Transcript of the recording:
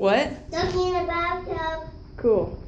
What? Ducky in the bathtub. Cool.